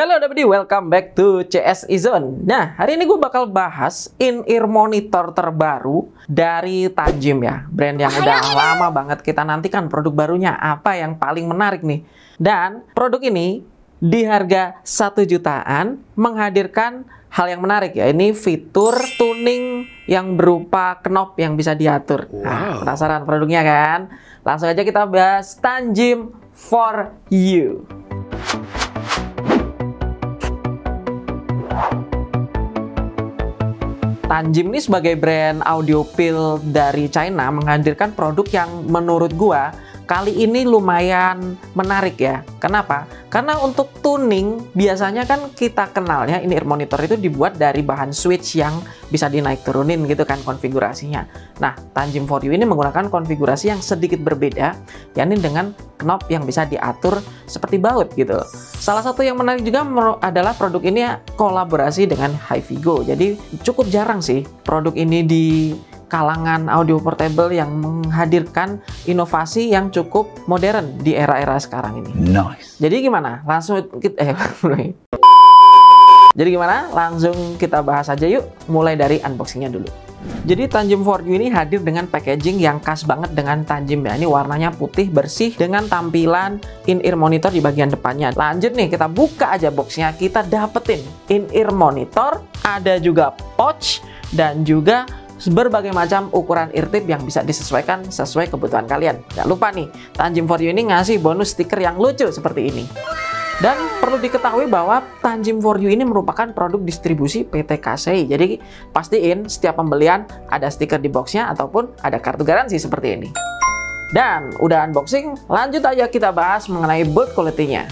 Halo everybody, welcome back to CS Zone. Nah, hari ini gue bakal bahas in-ear monitor terbaru dari Tajim ya. Brand yang udah lama banget kita nantikan produk barunya. Apa yang paling menarik nih? Dan produk ini di harga 1 jutaan menghadirkan hal yang menarik ya. Ini fitur tuning yang berupa knob yang bisa diatur. Nah, penasaran produknya kan? Langsung aja kita bahas Tanjim for You. Tanjim ini sebagai brand audio pill dari China menghadirkan produk yang menurut gua kali ini lumayan menarik ya. Kenapa? Karena untuk tuning biasanya kan kita kenalnya ini ear monitor itu dibuat dari bahan switch yang bisa dinaik turunin gitu kan konfigurasinya. Nah, Tanjim for You ini menggunakan konfigurasi yang sedikit berbeda, yakni dengan knob yang bisa diatur seperti baut gitu. Salah satu yang menarik juga adalah produk ini kolaborasi dengan HiFigo. Jadi cukup jarang sih produk ini di kalangan audio portable yang menghadirkan inovasi yang cukup modern di era-era sekarang ini. Nice. Jadi gimana? Langsung kita eh Jadi gimana? Langsung kita bahas aja yuk, mulai dari unboxingnya dulu. Jadi Tanjim 4U ini hadir dengan packaging yang khas banget dengan Tanjim ya. Ini warnanya putih bersih dengan tampilan in-ear monitor di bagian depannya. Lanjut nih, kita buka aja boxnya. Kita dapetin in-ear monitor, ada juga pouch, dan juga berbagai macam ukuran eartip yang bisa disesuaikan sesuai kebutuhan kalian. Jangan lupa nih, Tanjim For You ini ngasih bonus stiker yang lucu seperti ini. Dan perlu diketahui bahwa Tanjim For You ini merupakan produk distribusi PT KCI. Jadi pastiin setiap pembelian ada stiker di boxnya ataupun ada kartu garansi seperti ini. Dan udah unboxing, lanjut aja kita bahas mengenai build quality-nya.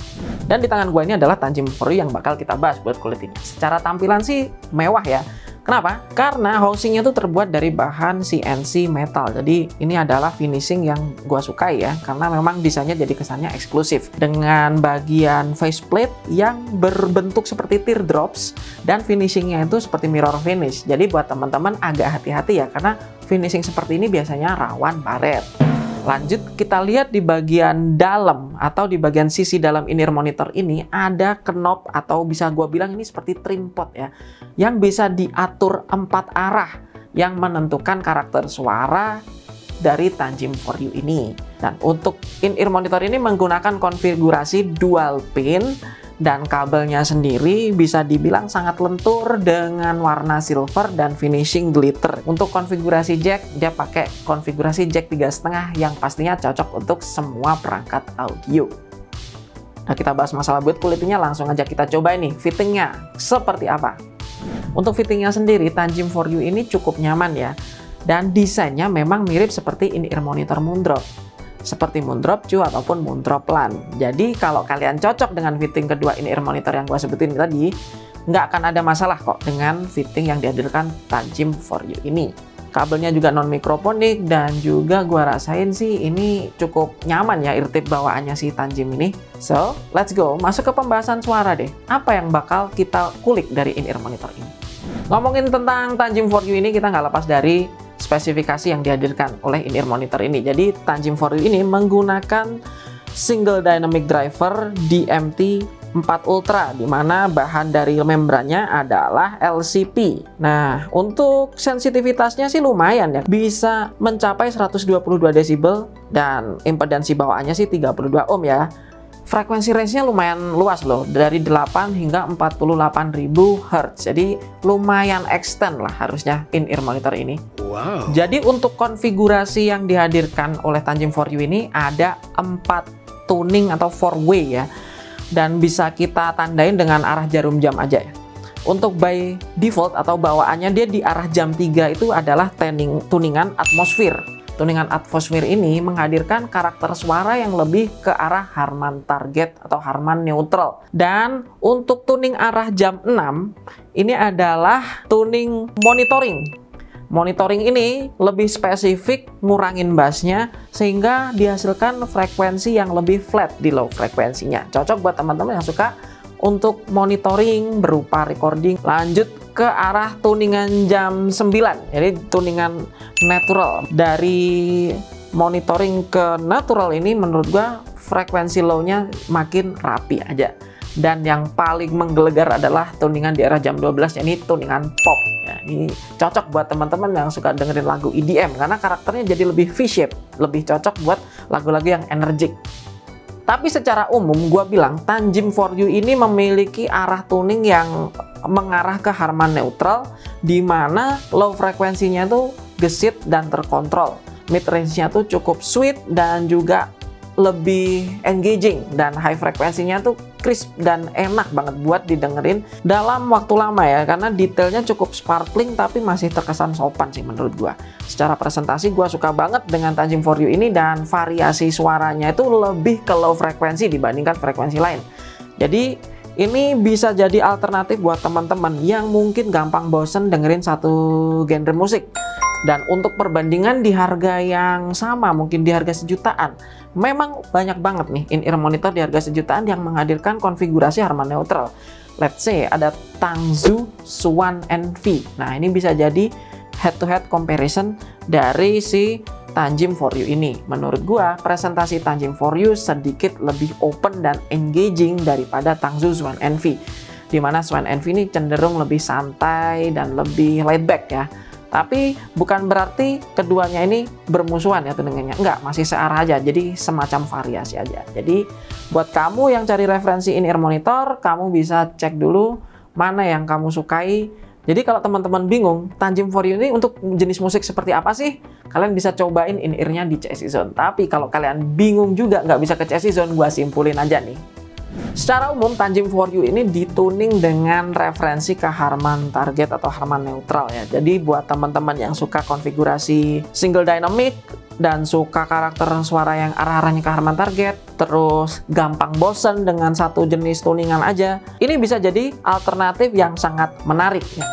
Dan di tangan gue ini adalah Tanjim For You yang bakal kita bahas build quality-nya. Secara tampilan sih mewah ya, Kenapa? Karena housingnya itu terbuat dari bahan CNC metal. Jadi ini adalah finishing yang gue sukai ya, karena memang desainnya jadi kesannya eksklusif dengan bagian faceplate yang berbentuk seperti teardrops dan finishingnya itu seperti mirror finish. Jadi buat teman-teman agak hati-hati ya, karena finishing seperti ini biasanya rawan baret. Lanjut kita lihat di bagian dalam atau di bagian sisi dalam in-ear monitor ini ada knob atau bisa gua bilang ini seperti trim pot ya yang bisa diatur empat arah yang menentukan karakter suara dari Tanjim For You ini. Dan untuk in-ear monitor ini menggunakan konfigurasi dual pin dan kabelnya sendiri bisa dibilang sangat lentur dengan warna silver dan finishing glitter. Untuk konfigurasi jack, dia pakai konfigurasi jack 3.5 yang pastinya cocok untuk semua perangkat audio. Nah, kita bahas masalah build quality langsung aja kita coba ini fittingnya seperti apa. Untuk fittingnya sendiri, Tanjim For You ini cukup nyaman ya. Dan desainnya memang mirip seperti in-ear monitor Moondrop seperti Moondrop Q ataupun Moondrop LAN. Jadi kalau kalian cocok dengan fitting kedua ini ear monitor yang gue sebutin tadi, nggak akan ada masalah kok dengan fitting yang dihadirkan Tajim for you ini. Kabelnya juga non mikrofonik dan juga gue rasain sih ini cukup nyaman ya eartip bawaannya si Tanjim ini. So, let's go masuk ke pembahasan suara deh. Apa yang bakal kita kulik dari in-ear monitor ini? Ngomongin tentang Tanjim for you ini kita nggak lepas dari spesifikasi yang dihadirkan oleh in-ear monitor ini. Jadi Tanjim 4 ini menggunakan single dynamic driver DMT 4 Ultra di mana bahan dari membrannya adalah LCP. Nah, untuk sensitivitasnya sih lumayan ya. Bisa mencapai 122 desibel dan impedansi bawaannya sih 32 ohm ya frekuensi range-nya lumayan luas loh, dari 8 hingga 48.000 Hz. Jadi lumayan extend lah harusnya in-ear monitor ini. Wow. Jadi untuk konfigurasi yang dihadirkan oleh Tanjim For You ini ada 4 tuning atau 4 way ya. Dan bisa kita tandain dengan arah jarum jam aja ya. Untuk by default atau bawaannya dia di arah jam 3 itu adalah tuning, tuningan atmosfer Tuningan atmosfer ini menghadirkan karakter suara yang lebih ke arah Harman target atau Harman neutral. Dan untuk tuning arah jam 6, ini adalah tuning monitoring. Monitoring ini lebih spesifik ngurangin bassnya sehingga dihasilkan frekuensi yang lebih flat di low frekuensinya. Cocok buat teman-teman yang suka untuk monitoring berupa recording. Lanjut ke arah tuningan jam 9 jadi tuningan natural. Dari monitoring ke natural ini menurut gua frekuensi low-nya makin rapi aja. Dan yang paling menggelegar adalah tuningan di era jam 12 ini tuningan pop. Ya, ini cocok buat teman-teman yang suka dengerin lagu EDM karena karakternya jadi lebih V-shape lebih cocok buat lagu-lagu yang energik. Tapi secara umum gue bilang Tanjim for You ini memiliki arah tuning yang mengarah ke Harman neutral di mana low frekuensinya tuh gesit dan terkontrol mid range-nya tuh cukup sweet dan juga lebih engaging dan high frekuensinya tuh crisp dan enak banget buat didengerin dalam waktu lama ya karena detailnya cukup sparkling tapi masih terkesan sopan sih menurut gua. Secara presentasi gua suka banget dengan Tanjim For You ini dan variasi suaranya itu lebih ke low frekuensi dibandingkan frekuensi lain. Jadi ini bisa jadi alternatif buat teman-teman yang mungkin gampang bosen dengerin satu genre musik. Dan untuk perbandingan di harga yang sama, mungkin di harga sejutaan, memang banyak banget nih in-ear monitor di harga sejutaan yang menghadirkan konfigurasi Harman neutral. Let's say ada Tangzu Swan NV. Nah, ini bisa jadi head-to-head -head comparison dari si Tanjim For You ini. Menurut gua, presentasi Tanjim For You sedikit lebih open dan engaging daripada Tangzu Swan NV. Di mana Swan NV ini cenderung lebih santai dan lebih laid back ya tapi bukan berarti keduanya ini bermusuhan ya tentunya. Enggak, masih searah aja. Jadi semacam variasi aja. Jadi buat kamu yang cari referensi in-ear monitor, kamu bisa cek dulu mana yang kamu sukai. Jadi kalau teman-teman bingung, Tanjim For You ini untuk jenis musik seperti apa sih? Kalian bisa cobain in-ear-nya di CSI Zone. Tapi kalau kalian bingung juga nggak bisa ke CSI Zone, gua simpulin aja nih Secara umum, Tanjim For You ini dituning dengan referensi ke Harman target atau Harman neutral ya. Jadi buat teman-teman yang suka konfigurasi single dynamic dan suka karakter suara yang arah-arahnya ke Harman target, terus gampang bosen dengan satu jenis tuningan aja, ini bisa jadi alternatif yang sangat menarik ya.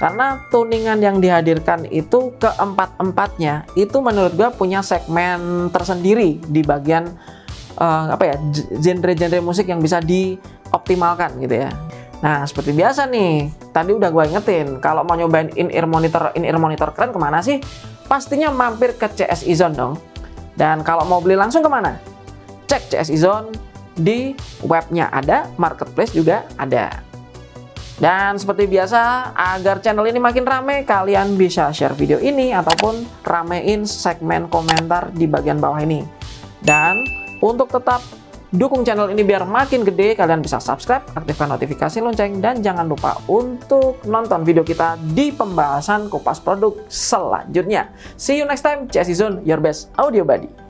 Karena tuningan yang dihadirkan itu keempat-empatnya itu menurut gue punya segmen tersendiri di bagian uh, apa ya genre-genre musik yang bisa dioptimalkan gitu ya. Nah seperti biasa nih, tadi udah gue ingetin kalau mau nyobain in-ear monitor in-ear monitor keren ke mana sih? Pastinya mampir ke CSI Zone dong. Dan kalau mau beli langsung ke mana? Cek CSI Zone di webnya ada, marketplace juga ada. Dan seperti biasa, agar channel ini makin rame, kalian bisa share video ini ataupun ramein segmen komentar di bagian bawah ini. Dan untuk tetap dukung channel ini biar makin gede, kalian bisa subscribe, aktifkan notifikasi lonceng, dan jangan lupa untuk nonton video kita di pembahasan kupas produk selanjutnya. See you next time, CS Zone, your best audio buddy.